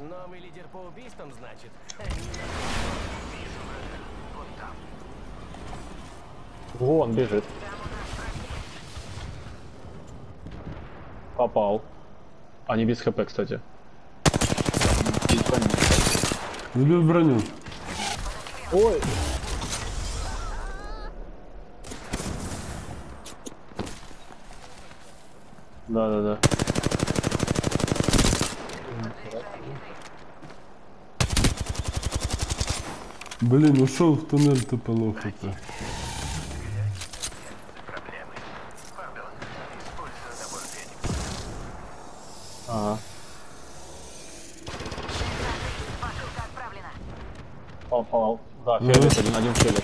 Новый лидер по убийствам, значит? Вон бежит. Попал. Они без хп, кстати. Забил броню. Ой! Да, да, да. Блин, ушел в туннель-то полохо-то. Ага. Отправлена. Попал. Да, фиолет, один, один фиолет.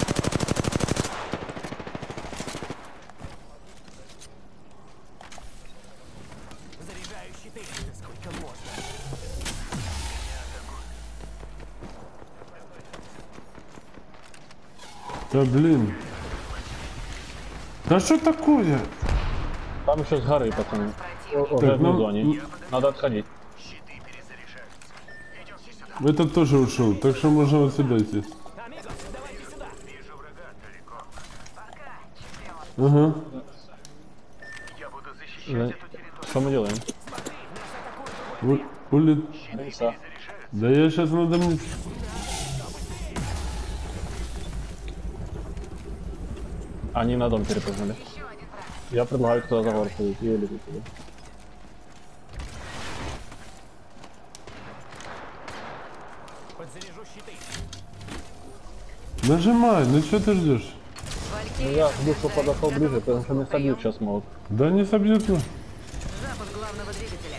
Да блин. Да что такое? Там еще с горы, пацаны. Так, ну, внизу они. Надо отходить. Этот тоже ушел, так что можно вот сюда идти. Ага. Да. Что мы делаем? У- улет- Рейса. Да я сейчас надо Они на дом перепрыгнули. Я предлагаю, кто за горку идти или туда. Нажимай, ну что ты ждешь? Ну я жду, что подошел ближе, потому что не собьют сейчас могут. Да не собьют ну. Запуск главного двигателя.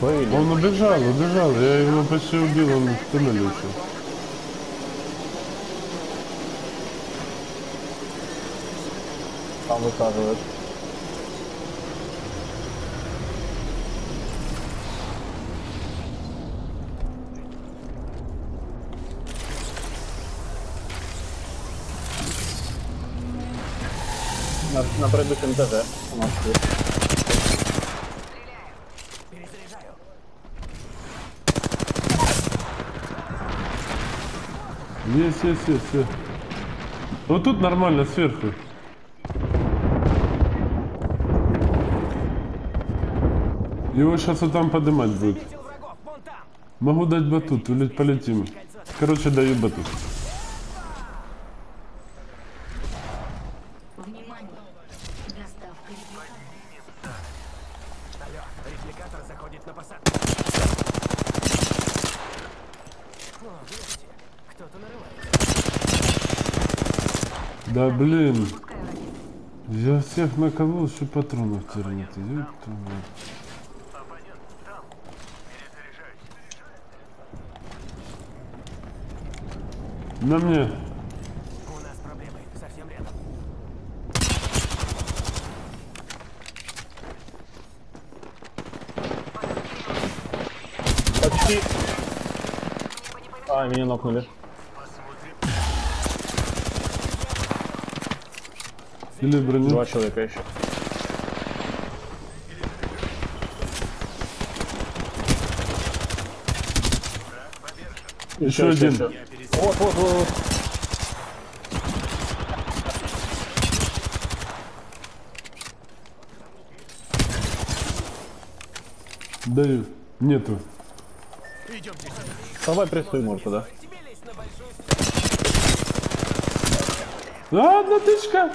Были. Он убежал, убежал. Я его почти убил, он в туннеле ушел. Там высаживают. На, на предыдущем этаже у нас есть. Есть, есть, есть, есть. Вот тут нормально, сверху. Его сейчас вот там поднимать будет. Могу дать батут, полетим. Короче, даю батут. Всех наколол, что патронов терять. На мне. У нас проблемы, совсем рядом. Почти. А, меня нокнули. Или броню. Два человека еще. Еще один. Вот, вот, вот, вот. Даю. Нету. Давай прессуй, может, туда. А, одна тычка.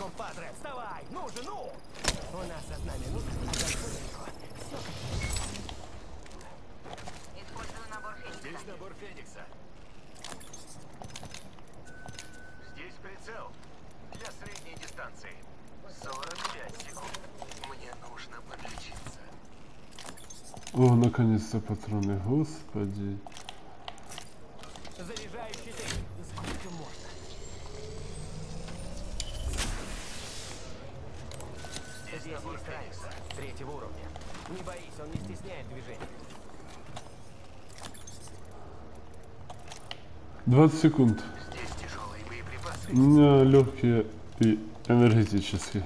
Давай, компадре, вставай, ну же, ну! У нас одна минута, а дальше далеко. Все Использую набор феникса. набор Феникса. Здесь прицел для средней дистанции. 45 секунд. Мне нужно подлечиться. О, наконец-то патроны. Господи. Третьего уровня. Не боись, он не стесняет движений. 20 секунд. Здесь тяжелые боеприпасы. У меня легкие и энергетические.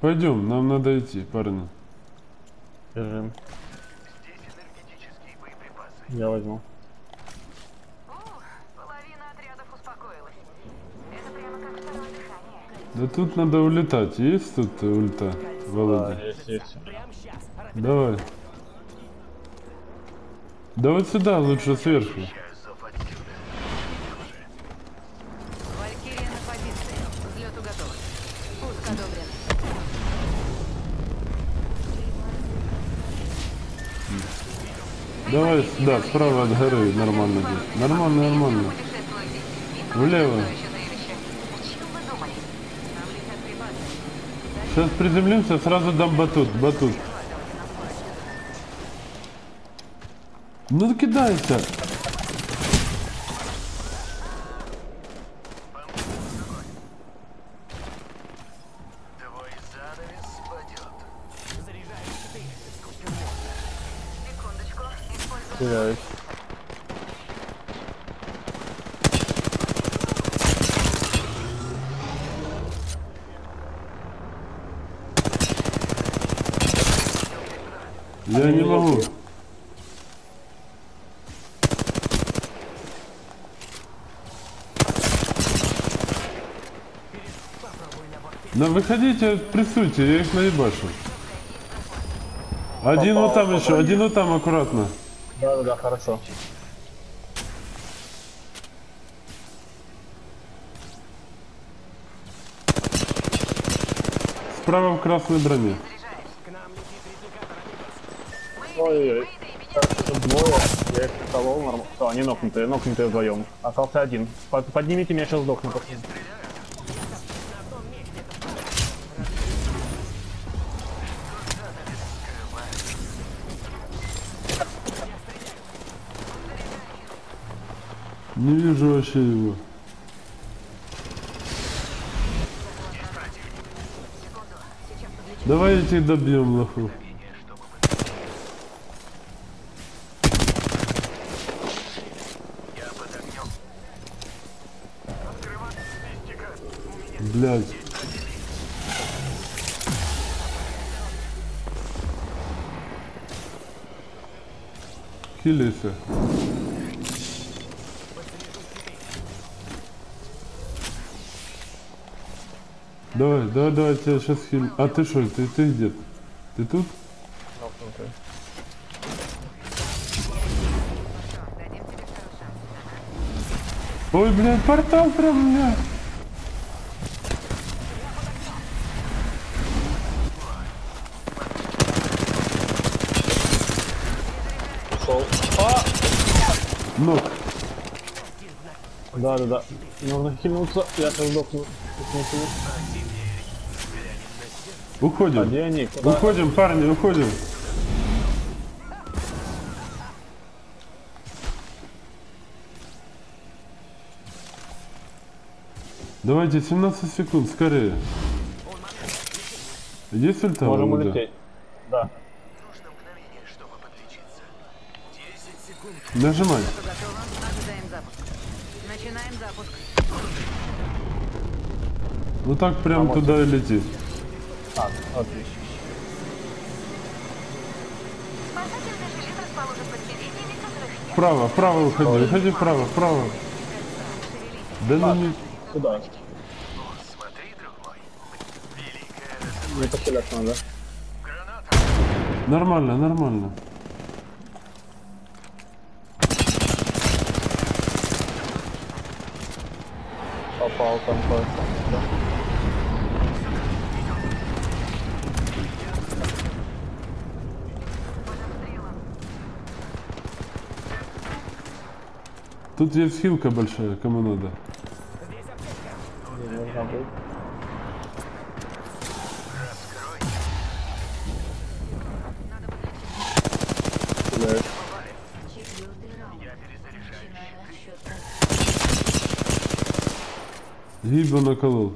Пойдем, нам надо идти, парни. Бежим. Здесь энергетические боеприпасы. Я возьму. Да тут надо улетать. Есть тут ульта, Да, Володя? есть, есть. Сейчас. Давай. Да вот сюда, лучше сверху. Давай сюда, справа от горы, нормально будет. Нормально, нормально. Влево. еще зрелище. О чем вы думали? Нам летят припасы. Сейчас приземлимся, сразу дам батут, батут. Ну кидайся. Твой занавес спадет. Заряжаю четыре. Сколько можно. Секундочку. Использую Теряюсь. Я не могу. Да выходите, прессуйте, я их наебашу. Один вот там еще, один вот там аккуратно. Да, да, да, хорошо. Справа в красной броне. К нам летит репликатор Амигос. Ой, тут двое. Я их приколол нормально. Все, они нокнутые, нокнутые вдвоем. Остался один. Под- поднимите меня, сейчас сдохну. Не вижу вообще его. Давай этих добьем, лоху. Я под огнем. Открываться с мистика. У меня Блядь. Килися. Давай, давай, давай, тебя сейчас хил. А ты что, ты, ты где? Ты тут? Шанс. Ой, блядь, портал прям у меня. Ушел. А! Ног. Да, да, да. Нужно хильнуться. Я сейчас сдохну. А Уходим. где они? Куда? Уходим, парни, уходим. Давайте 17 секунд, скорее. Есть ульта? Можем улететь. Да. нужно мгновение, чтобы подлечиться. 10 секунд. Нажимай. Ну так прям туда и лети. А, которых нет. Вправо, вправо уходи, уходи вправо, вправо. Да ну не... Раз- Не похиляться надо. граната. Нормально, нормально. Попал там кое-что. Тут есть хилка большая, кому надо. Не нужно быть. Раскрой. Стреляешь. Я перезаряжаю щиты. Гиба наколол.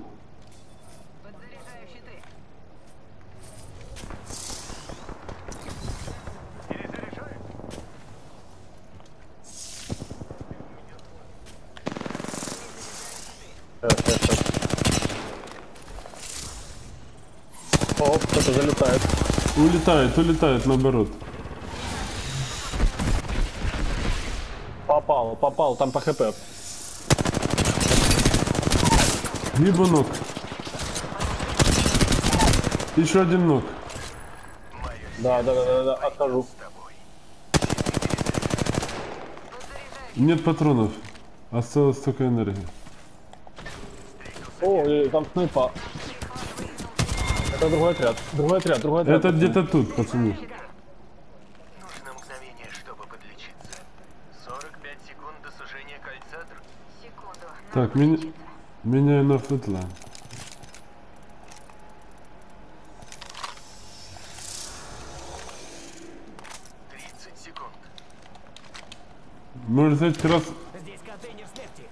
Сейчас, сейчас, сейчас. О, Улетает, улетает наоборот. Попал, попал, там по хп. Либо ног. Еще один ног. Да, да, да, да, да, отхожу. Нет патронов. Осталось только энергия. О, там снайпа. Это другой отряд. Другой отряд, другой отряд. Это где-то тут, пацаны. Нужно мгновение, чтобы подлечиться. 45 секунд до сужения кольца. Секунду. Так, меня... меняю на Flatline. — 30 секунд. Может взять как раз... Здесь контейнер смерти.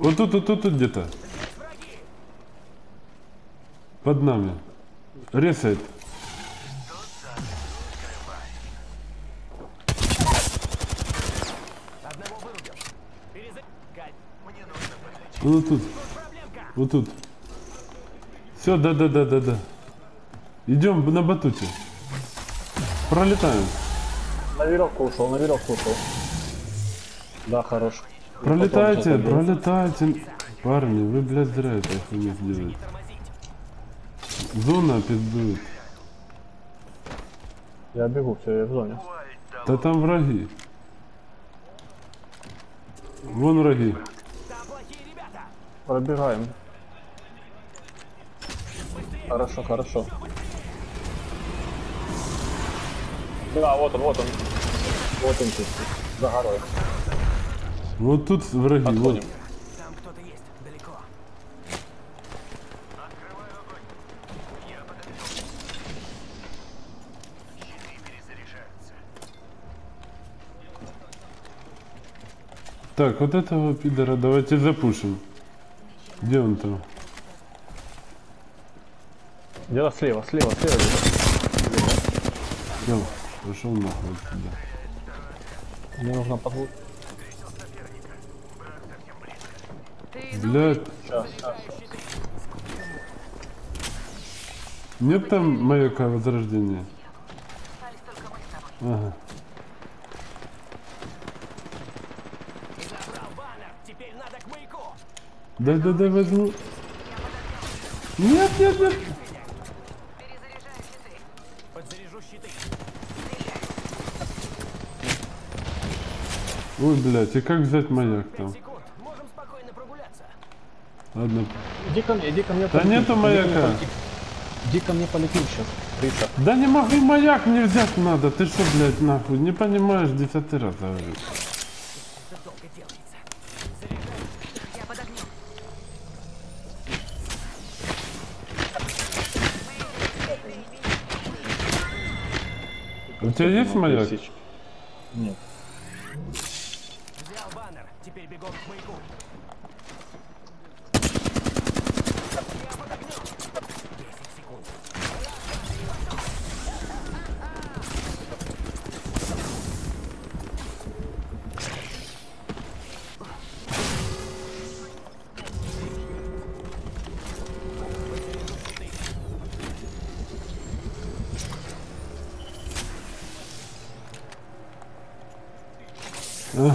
Вот тут, вот тут, тут где-то. Под нами. Подлечиться. Вот тут. Вот тут. Все, да, да, да, да, да. Идем на батуте. Пролетаем. На веревку ушел, на веревку ушел. Да, хорош. Пролетайте, пролетайте. Парни, вы, блядь, зря это хуйню делаете. Зона пиздует. Я бегу, все, я в зоне. Да там враги. Вон враги. Пробегаем. Хорошо, хорошо. Да, вот он, вот он. Вот он тут, за горой. Вот тут враги. Вот. Отходим. Там Так, вот этого пидора давайте запушим. Где он там? Где-то слева, слева, слева. Все, пошел нахуй отсюда. Мне нужно подвод. Блядь, Сейчас, сейчас. нет там маяка возрождения? Остались только мы с тобой. Ага. Забрал баннер. Дай, дай, дай возьму. Нет, нет, нет. Ой, блядь, и как взять маяк там? Ладно. Иди ко мне, иди ко мне. Да полетим. нету маяка. Иди ко мне полетим сейчас. Рита. Да не могу, маяк мне взять надо. Ты что, блядь, нахуй? Не понимаешь, десятый раз говорю. У тебя есть маяк? Тысяч. Нет. Да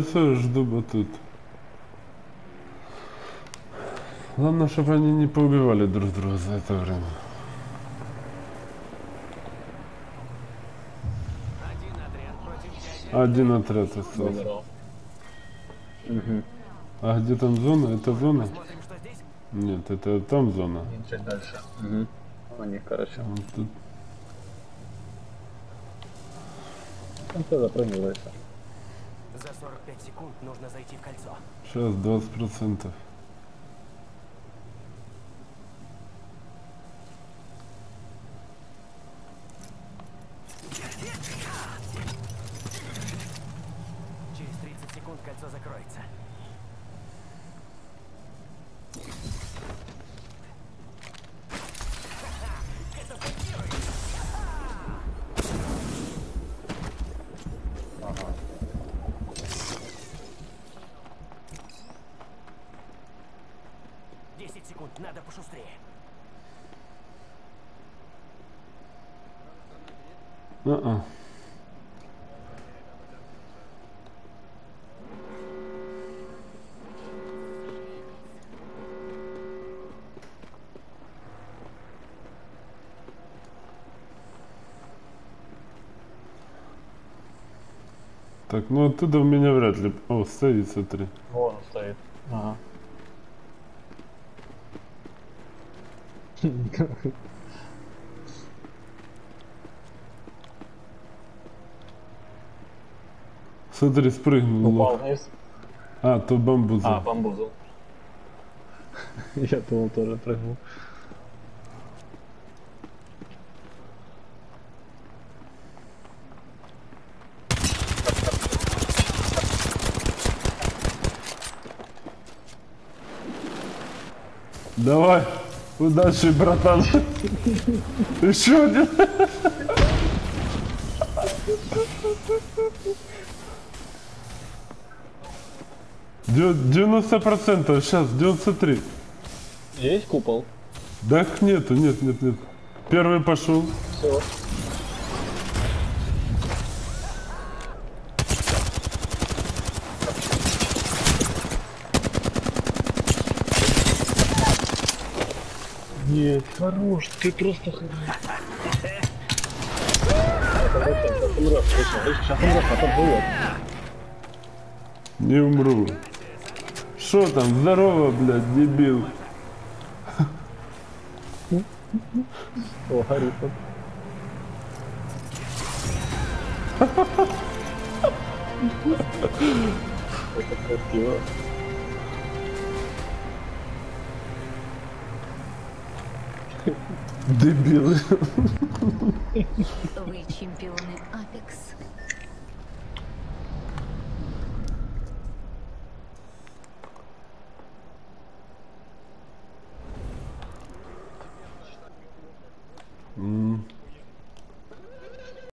все, жду батут. Главное, чтобы они не поубивали друг друга за это время. Один отряд против дяди. Один отряд остался. Забрал. А где там зона? Это зона? Нет, это там зона. Чуть дальше. Угу. У них, короче. Вот тут. Там все запрыгивается. За 45 секунд нужно зайти в кольцо. Сейчас 20 процентов. Кольцо закроется. Десять секунд, надо пошустрее. А-а. Так, ну оттуда у меня вряд ли. О, стоит, смотри. Вон он стоит. Ага. Смотри, спрыгнул. Упал вниз. А, то бамбуза. А, бамбузл. Я думал, тоже прыгнул. Давай, удачи, братан. Еще один. Дев- 90%, сейчас, 93. Есть купол? Да нету, нет, нет, нет. Первый пошел. Все. Нет, хорош, ты просто. Не умру. Что там, здорово, блядь, дебил. О, он. Это красиво. Дебилы. Вы чемпионы Апекс.